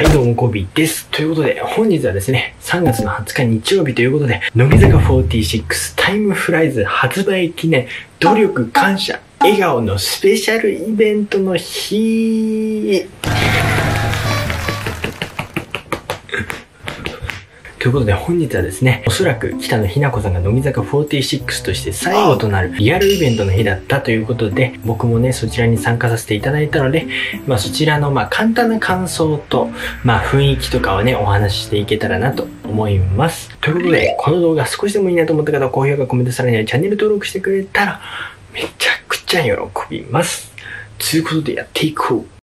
はい、どうも、コビです。ということで、本日はですね、3月の20日日曜日ということで、乃木坂46タイムフライズ発売記念努力感謝笑顔のスペシャルイベントの日ということで本日はですね、おそらく北野日な子さんが乃木坂46として最後となるリアルイベントの日だったということで、僕もね、そちらに参加させていただいたので、まあそちらのまあ簡単な感想と、まあ雰囲気とかをね、お話ししていけたらなと思います。ということで、この動画少しでもいいなと思った方は高評価、コメント、さらにはチャンネル登録してくれたら、めちゃくちゃ喜びます。ということでやっていこう。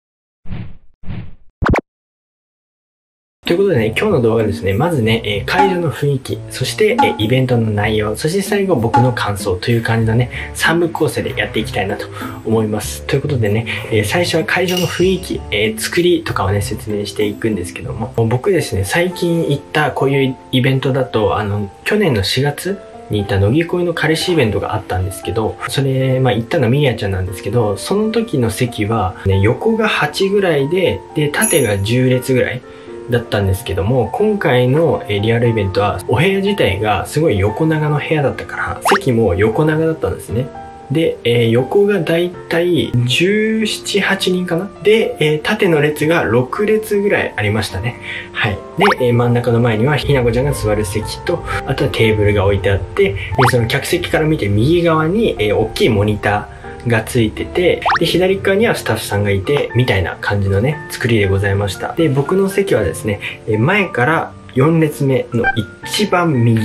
ということでね、今日の動画ですね、まずね、え会場の雰囲気、そして、えイベントの内容、そして最後僕の感想という感じのね、3部構成でやっていきたいなと思います。ということでね、え最初は会場の雰囲気、え作りとかをね、説明していくんですけども、僕ですね、最近行ったこういうイベントだと、あの、去年の4月に行った乃木恋の彼氏イベントがあったんですけど、それ、まあ行ったのみやちゃんなんですけど、その時の席は、ね、横が8ぐらいで、で、縦が10列ぐらい。だったんですけども、今回のリアルイベントは、お部屋自体がすごい横長の部屋だったから、席も横長だったんですね。で、えー、横がだいたい17、8人かな？で、えー、縦の列が6列ぐらいありましたね。はい。で、えー、真ん中の前にはひなこちゃんが座る席と、あとはテーブルが置いてあって、で、その客席から見て右側に、え、大きいモニター、がついてて、で、左側にはスタッフさんがいて、みたいな感じのね、作りでございました。で、僕の席はですね、前から4列目の一番右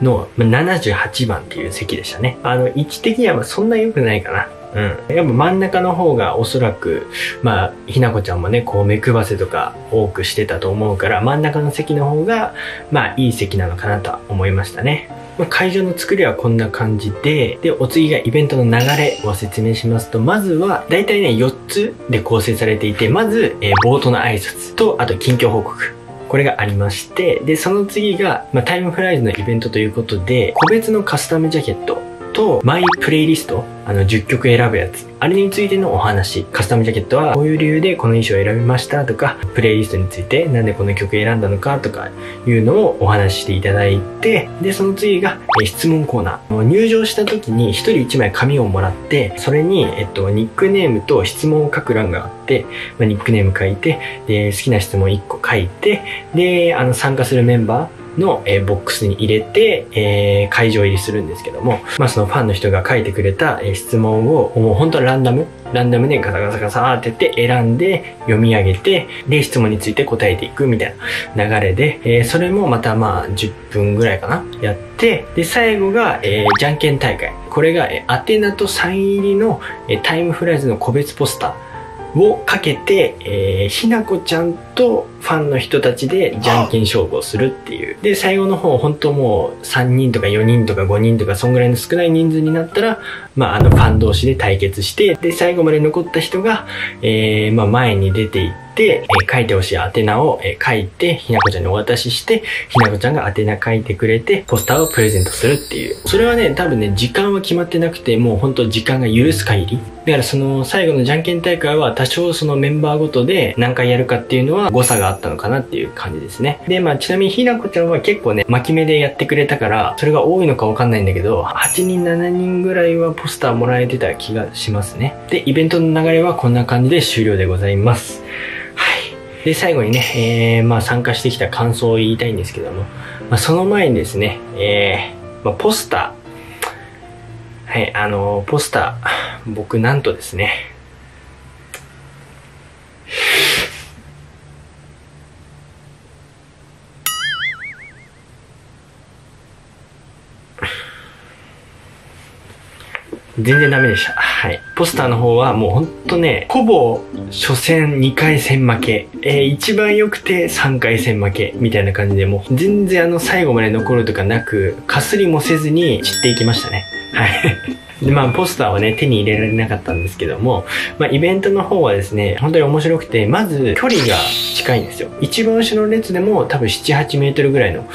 の78番っていう席でしたね。あの、位置的にはそんな良くないかな。うん。やっぱ真ん中の方がおそらく、まあ、ひなこちゃんもね、こう目配せとか多くしてたと思うから、真ん中の席の方が、まあ、いい席なのかなと思いましたね。会場の作りはこんな感じで、で、お次がイベントの流れを説明しますと、まずは、だいたいね、4つで構成されていて、まず、えー、冒頭の挨拶と、あと近況報告。これがありまして、で、その次が、まあ、タイムフライズのイベントということで、個別のカスタムジャケットと、マイプレイリスト、あの、10曲選ぶやつ。あれについてのお話。カスタムジャケットはこういう理由でこの衣装を選びましたとか、プレイリストについてなんでこの曲選んだのかとかいうのをお話ししていただいて、で、その次が、え質問コーナー。入場した時に1人1枚紙をもらって、それに、えっと、ニックネームと質問を書く欄があって、まあ、ニックネーム書いて、で、好きな質問1個書いて、で、あの、参加するメンバー、の、えー、ボックスに入れて、えー、会場入りするんですけども、まあそのファンの人が書いてくれた、えー、質問を、もう本当ランダムランダムでガサガサガサーってって選んで読み上げて、で、質問について答えていくみたいな流れで、えー、それもまたまあ10分ぐらいかなやって、で、最後が、えー、じゃんけん大会。これが、えー、アテナとサイン入りの、えー、タイムフライズの個別ポスター。をかけて、えー、ひなこちゃんとファンの人たちでじゃんけん勝負をするっていう。で、最後の方、本当もう3人とか4人とか5人とか、そんぐらいの少ない人数になったら、まあ、あの、ファン同士で対決して、で、最後まで残った人が、えー、まあ、前に出ていって、えー、書いてほしい宛名を、えー、書いて、ひなこちゃんにお渡しして、ひなこちゃんが宛名書いてくれて、ポスターをプレゼントするっていう。それはね、多分ね、時間は決まってなくて、もう本当時間が許す限り。だからその最後のじゃんけん大会は多少そのメンバーごとで何回やるかっていうのは誤差ががあったのかなっていう感じですね。で、まあちなみにひなこちゃんは結構ね、巻き目でやってくれたから、それが多いのかわかんないんだけど、8人7人ぐらいはポスターもらえてた気がしますね。で、イベントの流れはこんな感じで終了でございます。はい。で、最後にね、えー、まあ参加してきた感想を言いたいんですけども、まあその前にですね、えー、まあポスター、はい、あのー、ポスター、僕なんとですね、全然ダメでした。はい。ポスターの方はもうほんとね、ほぼ初戦2回戦負け、えー、一番良くて3回戦負けみたいな感じでもう全然あの最後まで残るとかなく、かすりもせずに散っていきましたね。はい。で、まあ、ポスターはね、手に入れられなかったんですけども、まあ、イベントの方はですね、本当に面白くて、まず、距離が近いんですよ。一番後ろの列でも多分7、8メートルぐらいの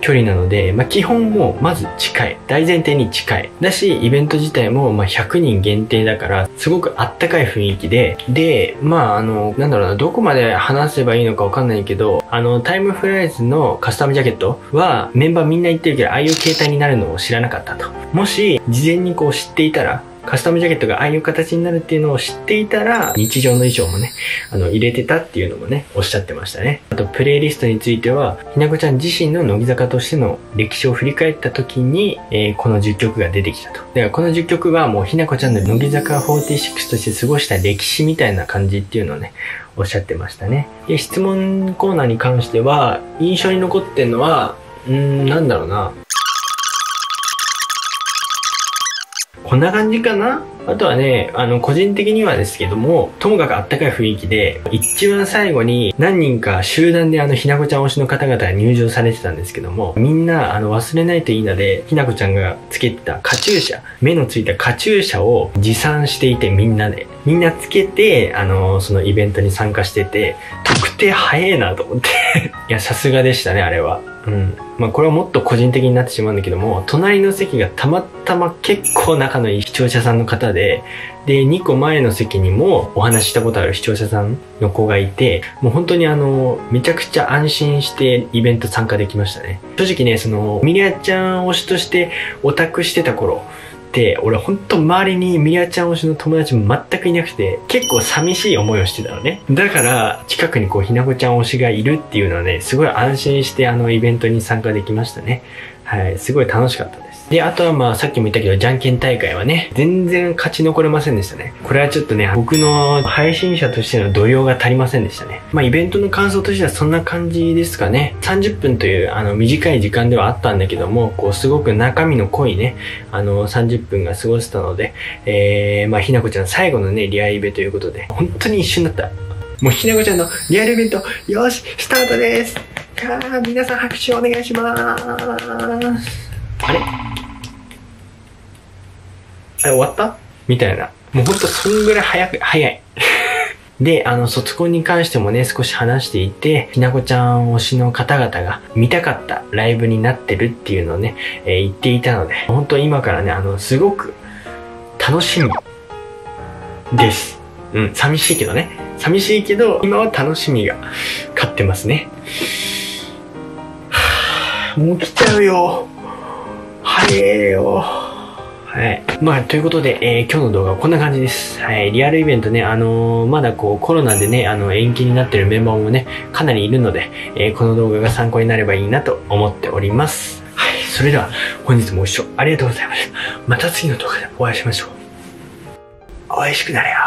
距離なので、まあ、基本もまず近い。大前提に近い。だし、イベント自体も、まあ、100人限定だから、ら、すごくあったかい雰囲気で、で、まあ、あの、なんだろうな、どこまで話せばいいのかわかんないけど、あの、タイムフライズのカスタムジャケットは、メンバーみんな言ってるけど、ああいう形態になるのを知らなかったと。もし、事前にこう知っていたら、カスタムジャケットがああいう形になるっていうのを知っていたら、日常の衣装もね、あの、入れてたっていうのもね、おっしゃってましたね。あと、プレイリストについては、ひなこちゃん自身の乃木坂としての歴史を振り返った時に、えー、この10曲が出てきたと。だからこの10曲はもうひなこちゃんの乃木坂46として過ごした歴史みたいな感じっていうのをね、おっしゃってましたね。で、質問コーナーに関しては、印象に残ってんのは、うーん、なんだろうな。こんな感じかな？あとはね、あの、個人的にはですけども、ともかくあったかい雰囲気で、一番最後に何人か集団であの、ひなこちゃん推しの方々が入場されてたんですけども、みんな、あの、忘れないといいなで、ひなこちゃんがつけてたカチューシャ、目のついたカチューシャを持参していて、みんなで。みんなつけて、あの、そのイベントに参加してて、特定早えなと思って いや、さすがでしたね、あれは。うん。まあこれはもっと個人的になってしまうんだけども、隣の席がたまたま結構仲のいい視聴者さんの方で、で、2個前の席にもお話ししたことある視聴者さんの子がいて、もう本当にあの、めちゃくちゃ安心してイベント参加できましたね。正直ね、その、ミリアちゃん推しとしてオタクしてた頃、俺ほんと周りにミリアちゃん推しの友達も全くいなくて結構寂しい思いをしてたのね。だから近くにこうひなこちゃん推しがいるっていうのはねすごい安心してあのイベントに参加できましたね。はいすごい楽しかったです。で、あとはまあさっきも言ったけど、じゃんけん大会はね、全然勝ち残れませんでしたね。これはちょっとね、僕の配信者としての度量が足りませんでしたね。まあイベントの感想としてはそんな感じですかね。30分というあの短い時間ではあったんだけども、こうすごく中身の濃いね、あの30分が過ごせたので、えー、まあひなこちゃん最後のね、リアイベということで、本当に一瞬だった。もうひなこちゃんのリアルイベント、よし、スタートですあ皆さん拍手お願いしますあれ？え、終わった？みたいな。もうほんとそんぐらい早く、早い。で、あの、卒コンに関してもね、少し話していて、ひなこちゃん推しの方々が見たかったライブになってるっていうのをね、えー、言っていたので、本当今からね、あの、すごく楽しみです。うん、寂しいけどね。寂しいけど、今は楽しみが勝ってますね。はぁ、もう来ちゃうよ。早えよ。はい。まあ、ということで、えー、今日の動画はこんな感じです。はい。リアルイベントね、あのー、まだこう、コロナでね、あの、延期になってるメンバーもね、かなりいるので、えー、この動画が参考になればいいなと思っております。はい。それでは、本日もご視聴ありがとうございました。また次の動画でお会いしましょう。美味しくなれよ。